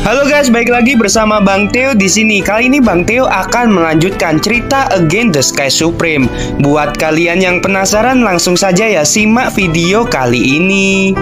Halo guys, baik lagi bersama Bang Theo di sini. Kali ini Bang Theo akan melanjutkan cerita Again the Sky Supreme. Buat kalian yang penasaran, langsung saja ya simak video kali ini.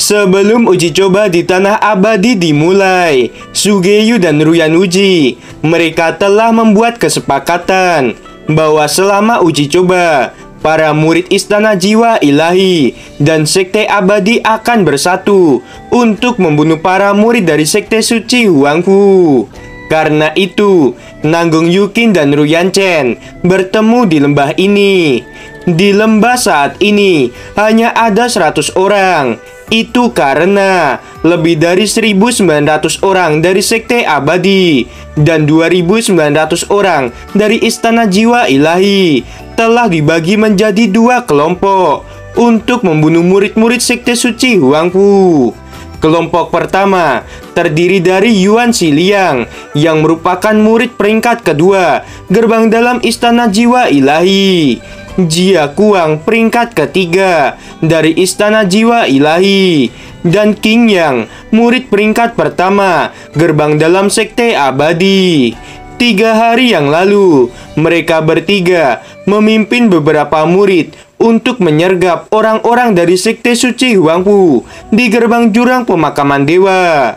Sebelum uji coba di tanah abadi dimulai, Sugeyu dan Ruyan Uji, mereka telah membuat kesepakatan bahwa selama uji coba, para murid Istana Jiwa Ilahi dan Sekte Abadi akan bersatu untuk membunuh para murid dari Sekte Suci Huangfu. Karena itu, Nanggung Yukin dan Ruyan Chen bertemu di lembah ini. Di lembah saat ini hanya ada 100 orang itu karena lebih dari 1.900 orang dari Sekte Abadi dan 2.900 orang dari Istana Jiwa Ilahi telah dibagi menjadi dua kelompok untuk membunuh murid-murid Sekte Suci Huangfu. Kelompok pertama terdiri dari Yuan Xiliang yang merupakan murid peringkat kedua gerbang dalam Istana Jiwa Ilahi. Jia Kuang peringkat ketiga dari Istana Jiwa Ilahi dan King Yang murid peringkat pertama gerbang dalam Sekte Abadi. Tiga hari yang lalu, mereka bertiga memimpin beberapa murid untuk menyergap orang-orang dari Sekte Suci Huangpu di gerbang jurang pemakaman dewa.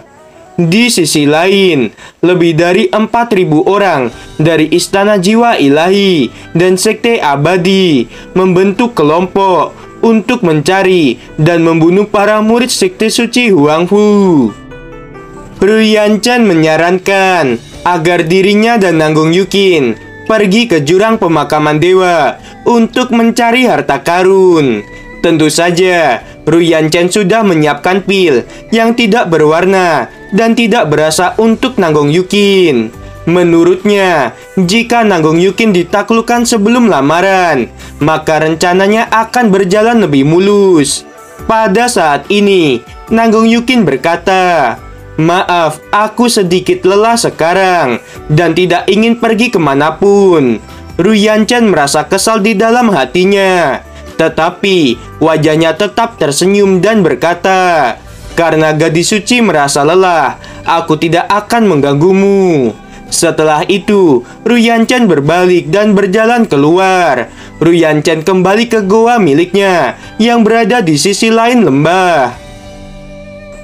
Di sisi lain, lebih dari 4.000 orang dari Istana Jiwa Ilahi dan Sekte Abadi membentuk kelompok untuk mencari dan membunuh para murid Sekte Suci Huangfu. Ruyan Chan menyarankan agar dirinya dan Nanggung Yukin pergi ke jurang pemakaman dewa untuk mencari harta karun. Tentu saja, Ruyan Chen sudah menyiapkan pil yang tidak berwarna dan tidak berasa untuk Nanggong Yukin. Menurutnya, jika Nanggong Yukin ditaklukkan sebelum lamaran, maka rencananya akan berjalan lebih mulus. Pada saat ini, Nanggong Yukin berkata, Maaf, aku sedikit lelah sekarang dan tidak ingin pergi ke mana pun. Ruyan Chen merasa kesal di dalam hatinya. Tetapi wajahnya tetap tersenyum dan berkata, karena gadis suci merasa lelah, aku tidak akan mengganggumu. Setelah itu, Ruyan Chen berbalik dan berjalan keluar. Ruyan Chen kembali ke goa miliknya yang berada di sisi lain lembah.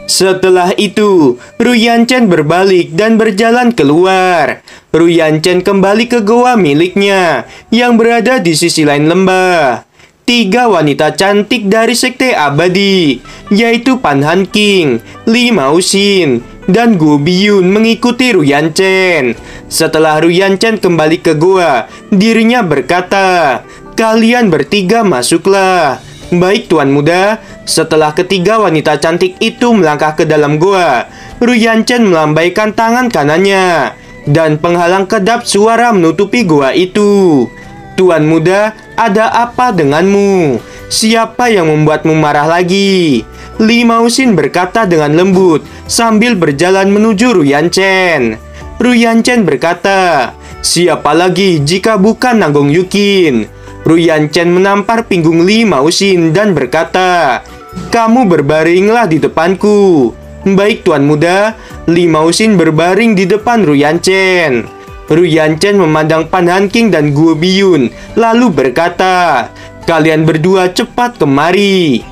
Setelah itu, Ruyan Chen berbalik dan berjalan keluar. Ruyan Chen kembali ke goa miliknya yang berada di sisi lain lembah tiga wanita cantik dari Sekte Abadi, yaitu Pan Han King, Li Mao Xin, dan Gu Biyun mengikuti Ruyan Chen. Setelah Ruyan Chen kembali ke gua, dirinya berkata, Kalian bertiga masuklah. Baik Tuan Muda, setelah ketiga wanita cantik itu melangkah ke dalam gua, Ruyan Chen melambaikan tangan kanannya dan penghalang kedap suara menutupi gua itu. Tuan muda, ada apa denganmu? Siapa yang membuatmu marah lagi? Li Mausin berkata dengan lembut sambil berjalan menuju Ruyan Chen. Ruyan Chen berkata, Siapa lagi jika bukan Nanggung Yukin? Ruyan Chen menampar pinggung Li Mausin dan berkata, Kamu berbaringlah di depanku. Baik Tuan Muda, Li Mausin berbaring di depan Ruyan Chen. Ruyan Chen memandang Pan Han King dan Guo Biyun, lalu berkata, Kalian berdua cepat kemari.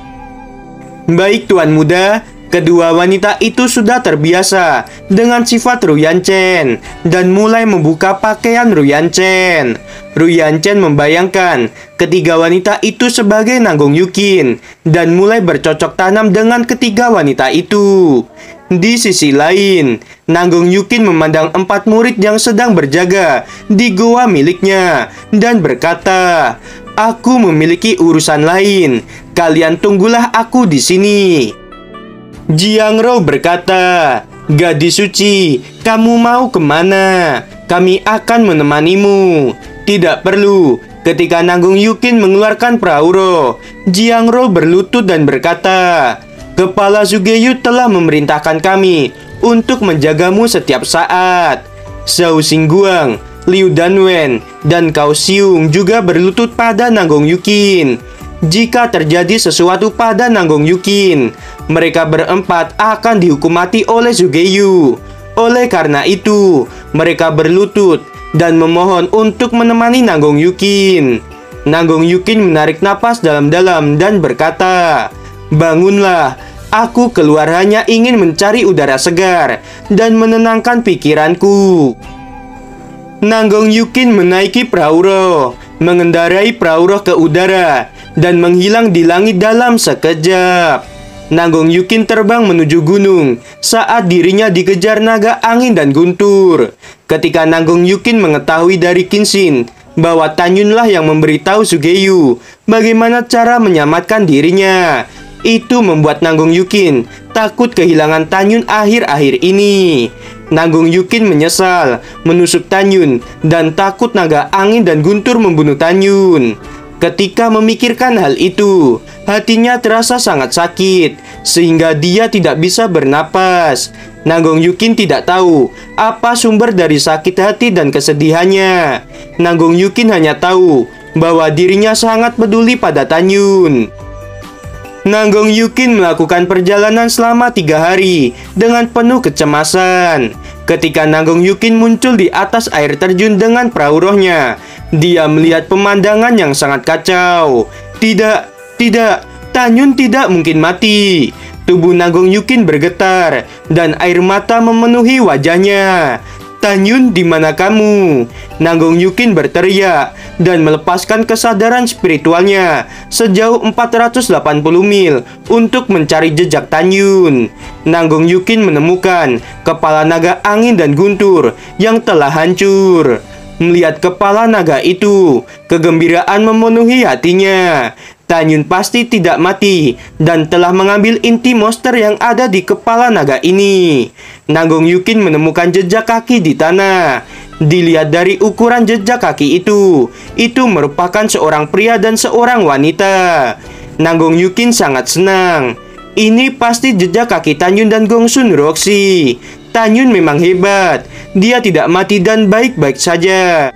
Baik Tuan Muda, kedua wanita itu sudah terbiasa dengan sifat Ruyan Chen dan mulai membuka pakaian Ruyan Chen. Ruyan Chen membayangkan ketiga wanita itu sebagai Nanggung Yukin dan mulai bercocok tanam dengan ketiga wanita itu. Di sisi lain, Nanggung Yukin memandang empat murid yang sedang berjaga di goa miliknya dan berkata, Aku memiliki urusan lain. Kalian tunggulah aku di sini. Jiang Rou berkata, Gadis suci, kamu mau ke mana? Kami akan menemanimu. Tidak perlu. Ketika Nanggung Yukin mengeluarkan perahu Jiang Rou berlutut dan berkata, Kepala Zugeyu telah memerintahkan kami untuk menjagamu setiap saat. Xiao Xingguang, Liu Danwen, dan Kao Xiong juga berlutut pada Nanggong Yukin. Jika terjadi sesuatu pada Nanggong Yukin, mereka berempat akan dihukum mati oleh Sugeyu. Oleh karena itu, mereka berlutut dan memohon untuk menemani Nanggong Yukin. Nanggong Yukin menarik napas dalam-dalam dan berkata, "Bangunlah, aku keluar hanya ingin mencari udara segar dan menenangkan pikiranku." Nanggong Yukin menaiki perahu roh, mengendarai perahu roh ke udara, dan menghilang di langit dalam sekejap. Nanggong Yukin terbang menuju gunung saat dirinya dikejar naga angin dan guntur. Ketika Nanggong Yukin mengetahui dari Kinshin bahwa Tanyunlah yang memberitahu Sugeyu bagaimana cara menyelamatkan dirinya, itu membuat Nanggong Yukin takut kehilangan Tanyun akhir-akhir ini. Nanggung Yukin menyesal, menusuk Tanyun, dan takut naga angin dan guntur membunuh Tanyun. Ketika memikirkan hal itu, hatinya terasa sangat sakit, sehingga dia tidak bisa bernapas. Nanggung Yukin tidak tahu apa sumber dari sakit hati dan kesedihannya. Nanggung Yukin hanya tahu bahwa dirinya sangat peduli pada Tanyun. Nanggong Yukin melakukan perjalanan selama tiga hari dengan penuh kecemasan. Ketika Nanggong Yukin muncul di atas air terjun dengan perahu rohnya, dia melihat pemandangan yang sangat kacau. Tidak, tidak, Tanyun tidak mungkin mati. Tubuh Nanggong Yukin bergetar dan air mata memenuhi wajahnya. Tanyun, di mana kamu? Nanggong Yukin berteriak dan melepaskan kesadaran spiritualnya sejauh 480 mil untuk mencari jejak Tanyun. Nanggong Yukin menemukan kepala naga angin dan guntur yang telah hancur. Melihat kepala naga itu, kegembiraan memenuhi hatinya. Tanyun pasti tidak mati dan telah mengambil inti monster yang ada di kepala naga ini. Nanggong Yukin menemukan jejak kaki di tanah. Dilihat dari ukuran jejak kaki itu, itu merupakan seorang pria dan seorang wanita. Nanggong Yukin sangat senang. Ini pasti jejak kaki Tanyun dan Gongsun Roxy. Tanyun memang hebat. Dia tidak mati dan baik-baik saja.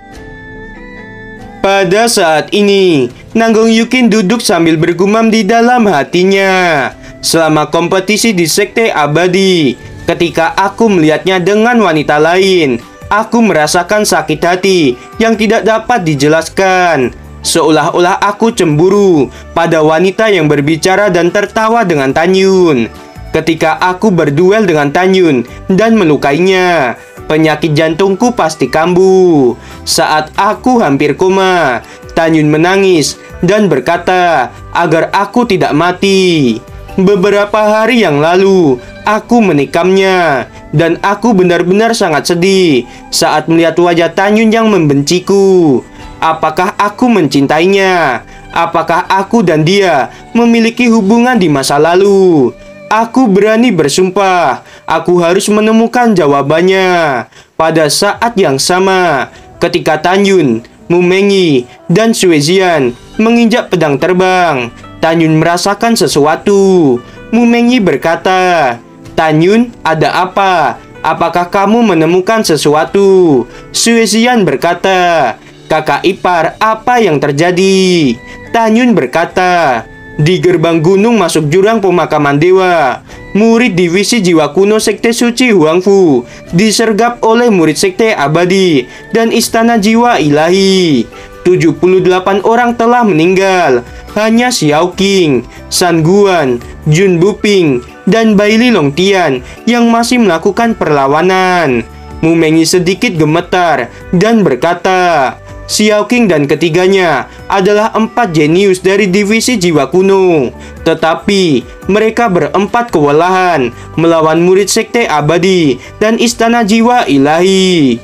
Pada saat ini, Nanggong Yukin duduk sambil bergumam di dalam hatinya. Selama kompetisi di Sekte Abadi, ketika aku melihatnya dengan wanita lain, aku merasakan sakit hati yang tidak dapat dijelaskan. Seolah-olah aku cemburu pada wanita yang berbicara dan tertawa dengan Tanyun. Ketika aku berduel dengan Tanyun dan melukainya, penyakit jantungku pasti kambuh. Saat aku hampir koma, Tanyun menangis dan berkata agar aku tidak mati. Beberapa hari yang lalu, aku menikamnya dan aku benar-benar sangat sedih saat melihat wajah Tanyun yang membenciku. Apakah aku mencintainya? Apakah aku dan dia memiliki hubungan di masa lalu? Aku berani bersumpah, aku harus menemukan jawabannya. Pada saat yang sama, ketika Tanyun, Mumengi, dan Suezian menginjak pedang terbang, Tanyun merasakan sesuatu. Mumengi berkata, Tanyun, ada apa? Apakah kamu menemukan sesuatu? Suezian berkata, Kakak ipar, apa yang terjadi? Tanyun berkata, di gerbang gunung masuk jurang pemakaman dewa, murid divisi jiwa kuno Sekte Suci Huangfu disergap oleh murid Sekte Abadi dan Istana Jiwa Ilahi. 78 orang telah meninggal, hanya Xiao Qing, San Guan, Jun Buping, dan Baili Longtian yang masih melakukan perlawanan. Mumengi sedikit gemetar dan berkata, Xiao Qing dan ketiganya adalah empat jenius dari divisi jiwa kuno. Tetapi mereka berempat kewalahan melawan murid sekte abadi dan istana jiwa ilahi.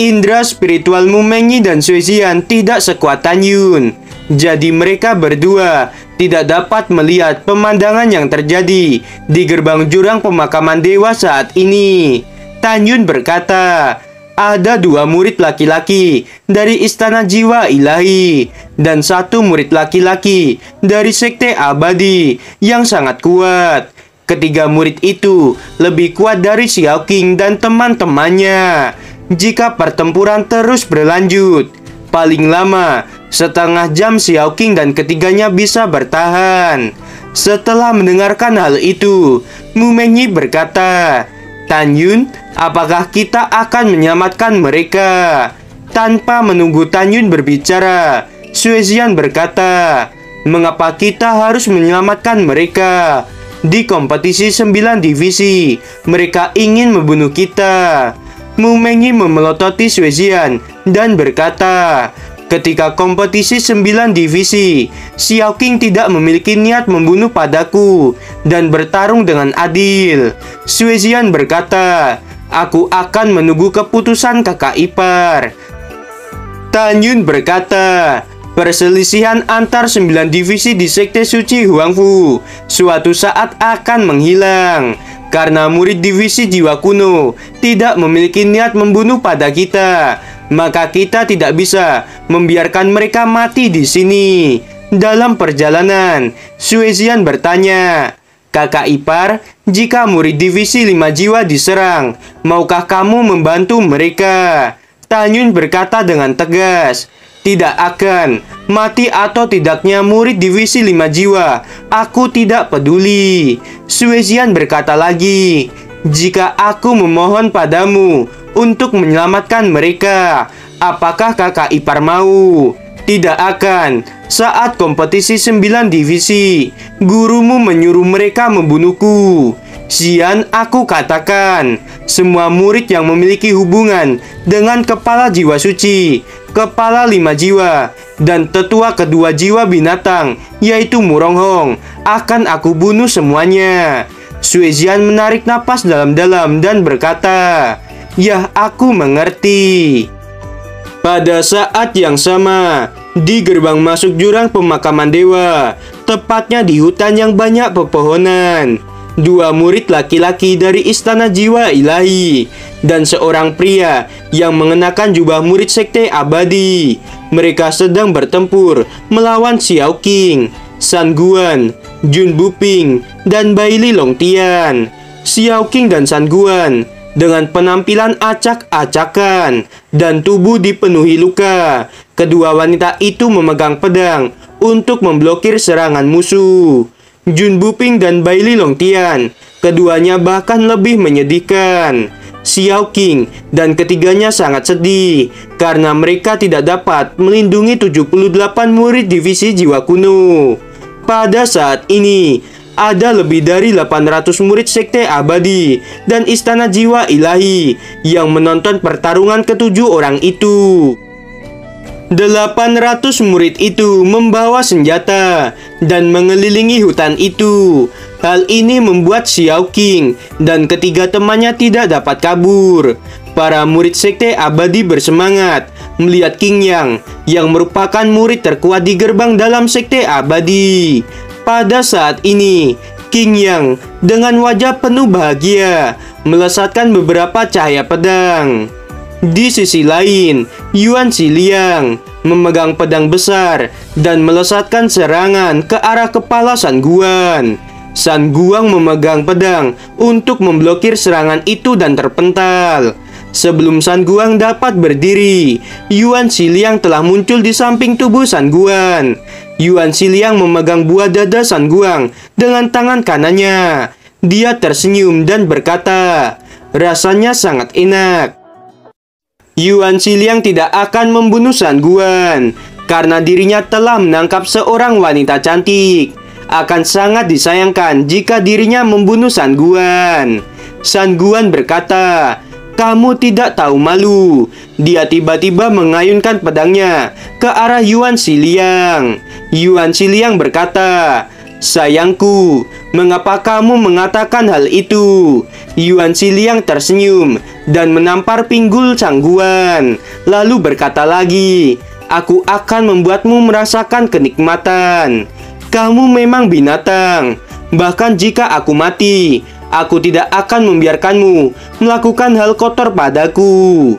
Indra spiritual Mumengi dan Suezian tidak sekuat Tanyun. Jadi mereka berdua tidak dapat melihat pemandangan yang terjadi di gerbang jurang pemakaman dewa saat ini. Tanyun berkata, ada dua murid laki-laki dari Istana Jiwa Ilahi dan satu murid laki-laki dari Sekte Abadi yang sangat kuat. Ketiga murid itu lebih kuat dari Xiao Qing dan teman-temannya. Jika pertempuran terus berlanjut, Paling lama, setengah jam Xiao King dan ketiganya bisa bertahan. Setelah mendengarkan hal itu, Mu Mengyi berkata, Tan Yun, apakah kita akan menyelamatkan mereka? Tanpa menunggu Tan Yun berbicara, Suezian berkata, Mengapa kita harus menyelamatkan mereka? Di kompetisi 9 divisi, mereka ingin membunuh kita. Mu Mengyi memelototi Suezian dan berkata, Ketika kompetisi 9 divisi, Xiao King tidak memiliki niat membunuh padaku dan bertarung dengan adil. Suezian berkata, Aku akan menunggu keputusan kakak ipar. Tan Yun berkata, Perselisihan antar 9 divisi di Sekte Suci Huangfu suatu saat akan menghilang karena murid divisi jiwa kuno tidak memiliki niat membunuh pada kita maka kita tidak bisa membiarkan mereka mati di sini. Dalam perjalanan, Suezian bertanya, Kakak ipar, jika murid divisi lima jiwa diserang, maukah kamu membantu mereka? Tanyun berkata dengan tegas, tidak akan. Mati atau tidaknya murid divisi lima jiwa, aku tidak peduli. Suezian berkata lagi, jika aku memohon padamu untuk menyelamatkan mereka. Apakah kakak ipar mau? Tidak akan. Saat kompetisi 9 divisi, gurumu menyuruh mereka membunuhku. Sian aku katakan, semua murid yang memiliki hubungan dengan kepala jiwa suci, kepala lima jiwa, dan tetua kedua jiwa binatang, yaitu Muronghong, akan aku bunuh semuanya. Suezian menarik napas dalam-dalam dan berkata, Ya, aku mengerti. Pada saat yang sama, di gerbang masuk jurang pemakaman dewa, tepatnya di hutan yang banyak pepohonan, dua murid laki-laki dari istana jiwa ilahi dan seorang pria yang mengenakan jubah murid sekte abadi. Mereka sedang bertempur melawan Xiao King, San Guan, Jun Buping, dan Baili Longtian. Xiao King dan San Guan dengan penampilan acak-acakan dan tubuh dipenuhi luka. Kedua wanita itu memegang pedang untuk memblokir serangan musuh. Jun Buping dan Baili Longtian, keduanya bahkan lebih menyedihkan. Xiao King dan ketiganya sangat sedih karena mereka tidak dapat melindungi 78 murid divisi jiwa kuno. Pada saat ini, ada lebih dari 800 murid sekte abadi dan istana jiwa ilahi yang menonton pertarungan ketujuh orang itu. 800 murid itu membawa senjata dan mengelilingi hutan itu. Hal ini membuat Xiao King dan ketiga temannya tidak dapat kabur. Para murid sekte abadi bersemangat melihat King Yang yang merupakan murid terkuat di gerbang dalam sekte abadi. Pada saat ini, King Yang dengan wajah penuh bahagia melesatkan beberapa cahaya pedang. Di sisi lain, Yuan Xiliang memegang pedang besar dan melesatkan serangan ke arah kepala San Guan. San Guang memegang pedang untuk memblokir serangan itu dan terpental. Sebelum San Guang dapat berdiri, Yuan Xiliang telah muncul di samping tubuh San Guan. Yuan Xiliang memegang buah dada San Guang dengan tangan kanannya. Dia tersenyum dan berkata, rasanya sangat enak. Yuan Xiliang tidak akan membunuh San Guan karena dirinya telah menangkap seorang wanita cantik. Akan sangat disayangkan jika dirinya membunuh San Guan. San Guan berkata, kamu tidak tahu malu. Dia tiba-tiba mengayunkan pedangnya ke arah Yuan Xiliang. Yuan Xiliang berkata, Sayangku, mengapa kamu mengatakan hal itu? Yuan Xiliang tersenyum dan menampar pinggul Cangguan, lalu berkata lagi, Aku akan membuatmu merasakan kenikmatan. Kamu memang binatang. Bahkan jika aku mati, Aku tidak akan membiarkanmu melakukan hal kotor padaku.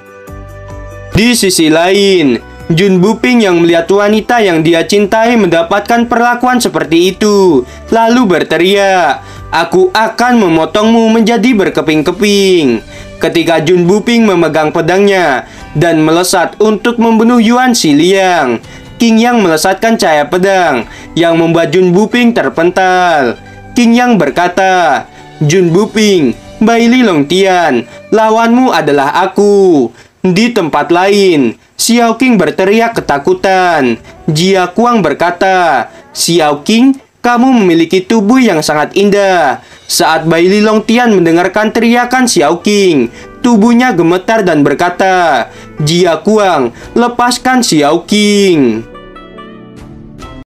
Di sisi lain, Jun Buping yang melihat wanita yang dia cintai mendapatkan perlakuan seperti itu, lalu berteriak, Aku akan memotongmu menjadi berkeping-keping. ketika Jun Buping memegang pedangnya dan melesat untuk membunuh Yuan Xiliang. King Yang melesatkan cahaya pedang yang membuat Jun Buping terpental. King Yang berkata, Jun Buping, Bai Li Long Tian, lawanmu adalah aku. Di tempat lain, Xiao King berteriak ketakutan. Jia Kuang berkata, Xiao King, kamu memiliki tubuh yang sangat indah. Saat Bai Li Long Tian mendengarkan teriakan Xiao King, tubuhnya gemetar dan berkata, Jia Kuang, lepaskan Xiao King.